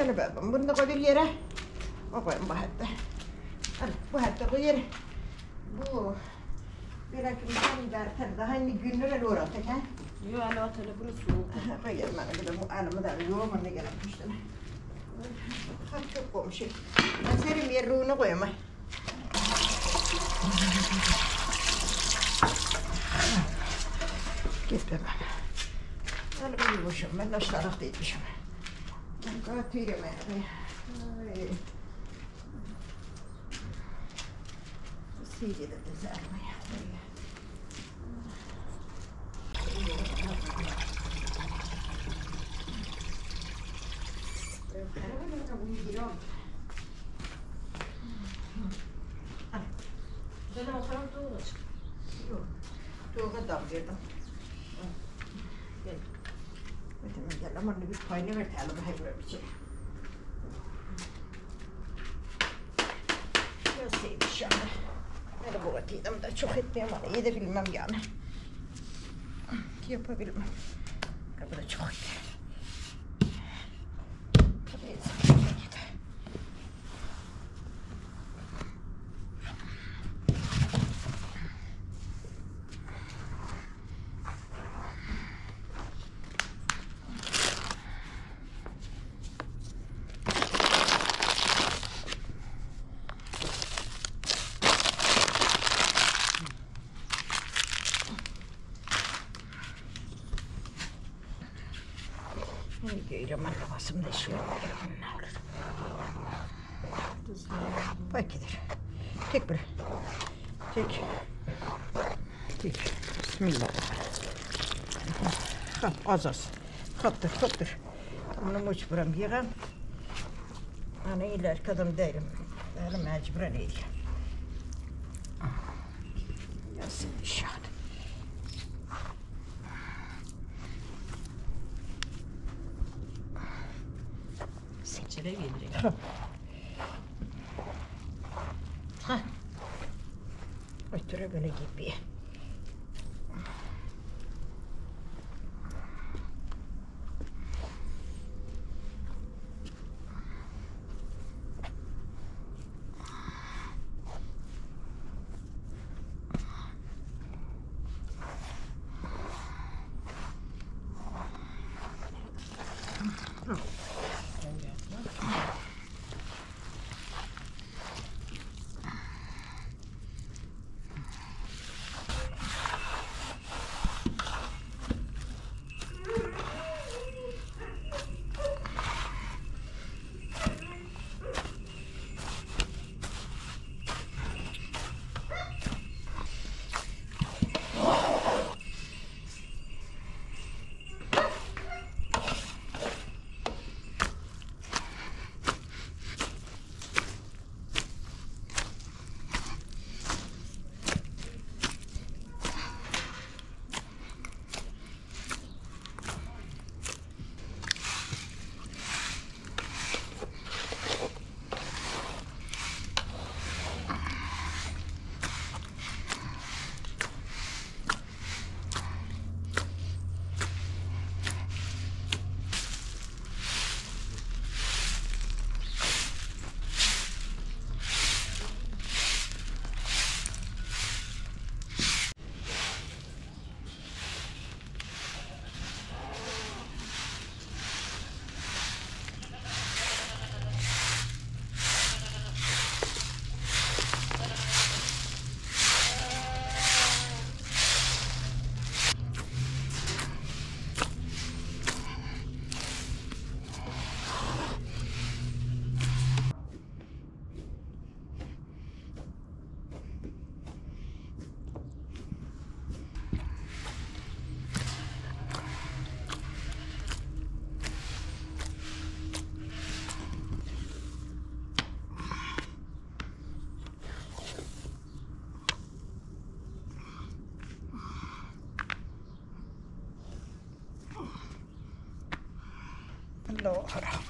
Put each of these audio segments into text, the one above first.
Gene bunu da koyayım yere. O koyayım bu hatta. Bu hatta koyayım. Bu. Bırakın sen dersen daha ne günlere doğru atak ha. Yok ala atala bunu soğuk. Koyayım bana gidelim. bu anımı da yoğumun ne gelip düştüm. Hadi çok komşu. Ben senin bir ruhunu koyayım. Git be bana. Hani bir boşum ben de şarap değilmişim. Go Peter Matley. Alrighty. Just he did it this ugly. Dalawa ka lang tuwas. Tuwas ka daw dito. Payını ver talı bu hayvura bir şey. Göstereyim şimdi. Nerede bu atıydım da çok etmeyeyim ama iyi de bilmem yani. Yapabilmem. Bu da çok iyi. Tabii, çok iyi. Görüyorum arabasım da şey bunlar. Bakidir. Tek bir. Tek. Tek. Bismillah. Kap az az. Kaptır kaptır. Bunu uç buram yığam. Ana iler kadın değilim. Yani mecburen iyi. Yasın inşallah. İçeri gelecek. Ha. Ha. Ötüre böyle gibi. 하라.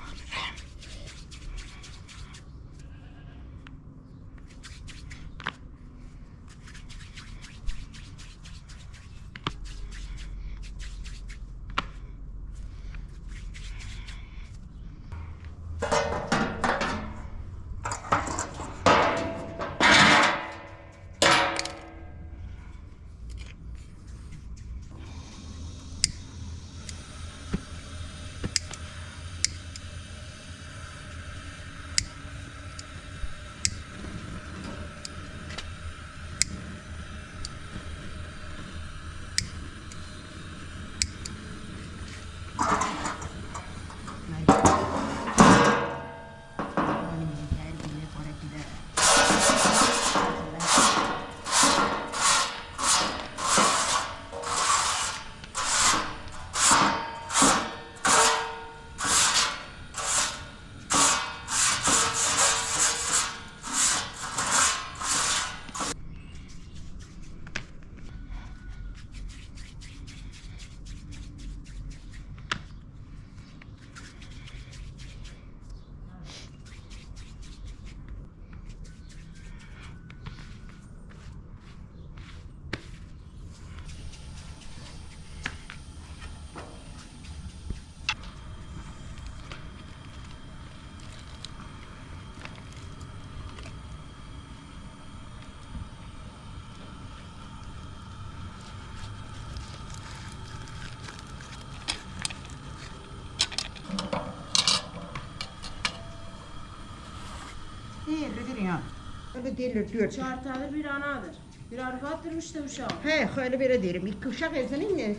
Öyle değildir diyor. Çartalı bir anadır. Bir arvattır işte uşağı. He, öyle böyle derim. İki uşak ezinin ne?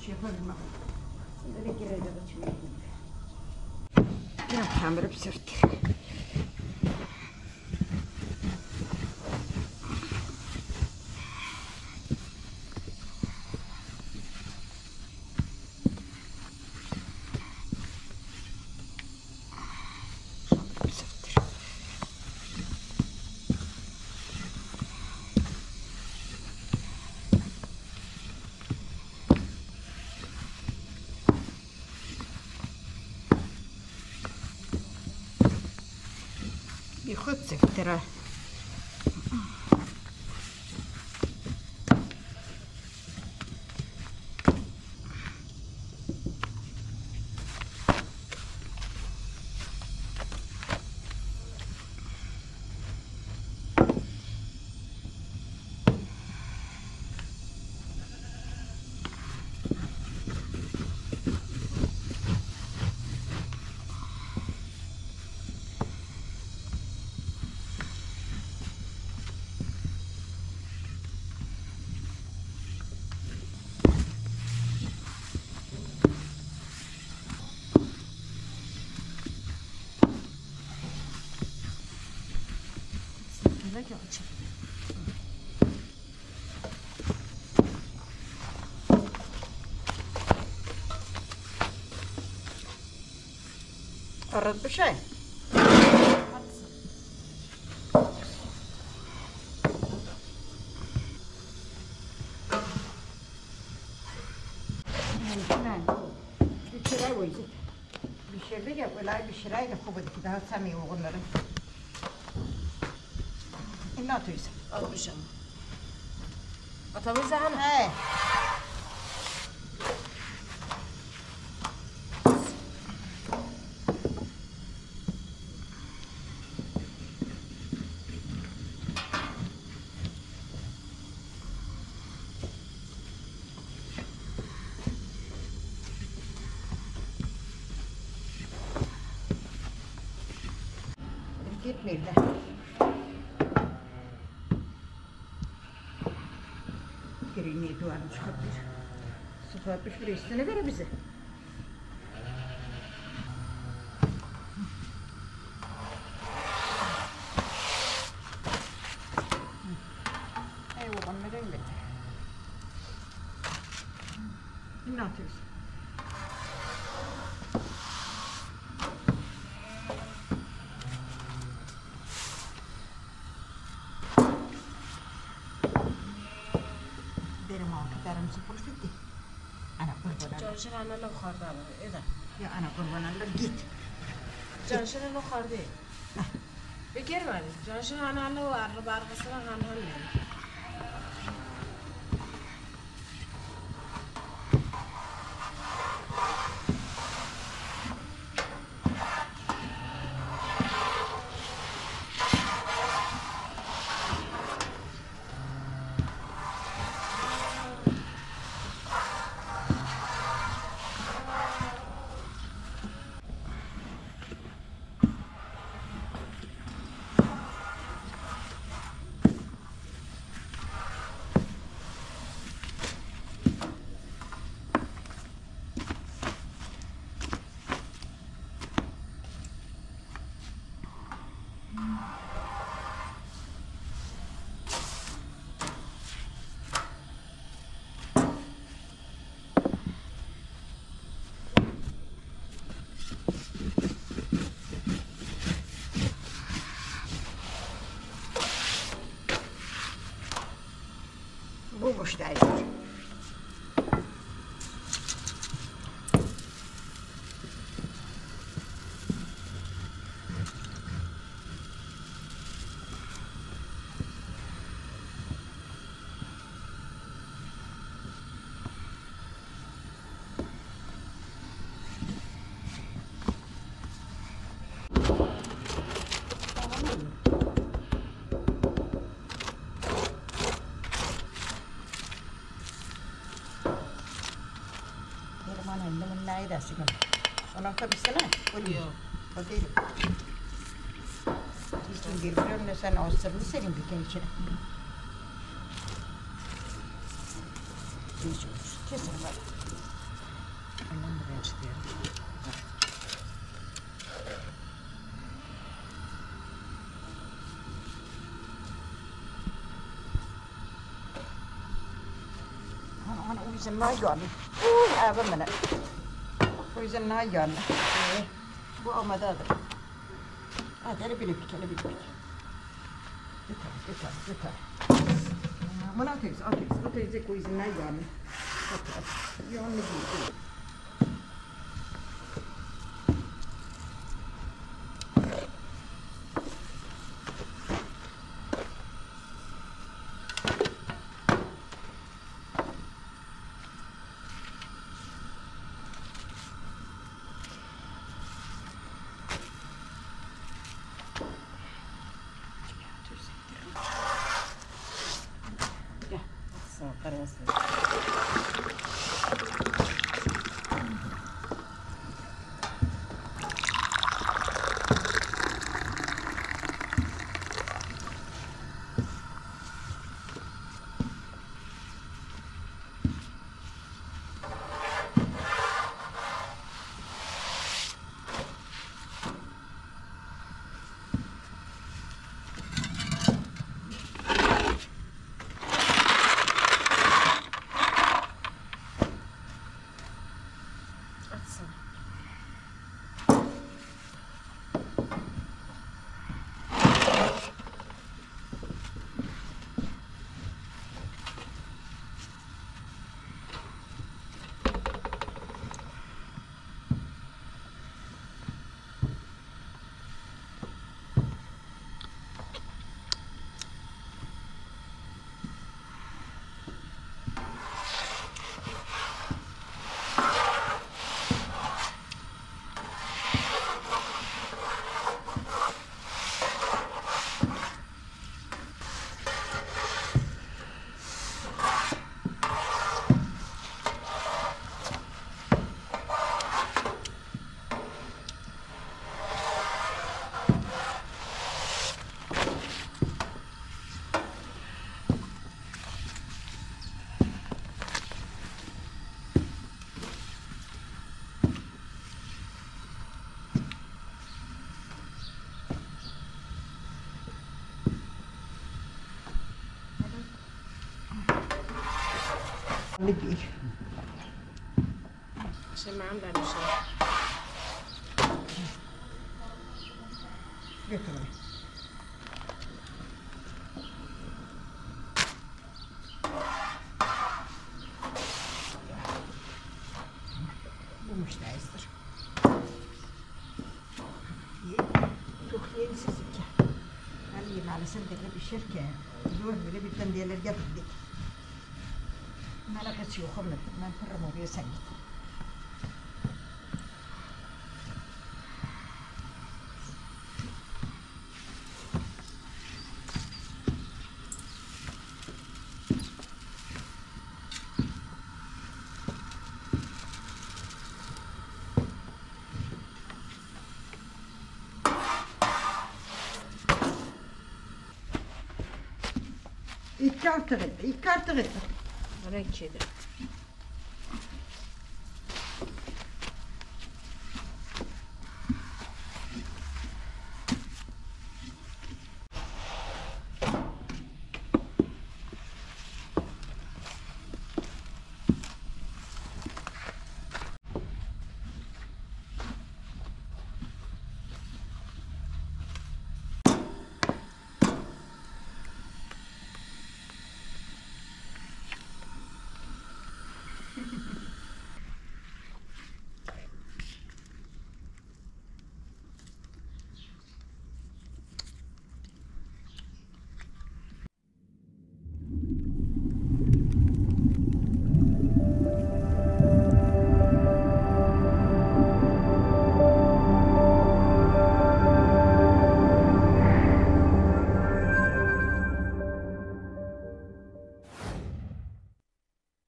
Şey yaparım камер бисүрт. يخط في التراه Hadi hocam. قررت بشيء Bir şey bir yap, öyle bir şey yap, bu kadar daha samimi olurlarım. Ne atıyorsun? Almışım. Atamız da hani. He. Gitmiyor da. Gereğini duvarını çıkartmış. Sıfatmış bir üstüne vere bize. درم آن که درم سپول فتی انا قربانم. جانشن انا لو خورده ایده یا انا قربانم. لر گیت. جانشن لو خارده بگیر ولی جانشن انا لو عرب عرب سرا هم هم نیم Bu müşteri. De sigara. Onun tabii ne? O değil. Yok. O birbirine sen asırlı senin bir kere içine. Kesin var. Annem buraya çıkıyor. Ana ana o yüzden ne yiyorsun? Uy abim bana. O yüzden ne yiyorsun? Ee, bu olmadı adı. Hadi hele bilip hele bilip. Yeter yeter yeter. Bunu atıyoruz atıyoruz. Atıyoruz o yüzden ne yiyorsun? Atıyoruz. Yoğun mu değil? Ne bir. Şimdi عاملة المشاي Götür onu. Bu müşteristir. Çok yeni sizin ki. Ali maalesef de bir şirke. Zor böyle bir tane diğerler getirdik. መለከት ይኸም si መምህር ነው የሳይንስ İki artı redde, iki artı redde. Bana kedi.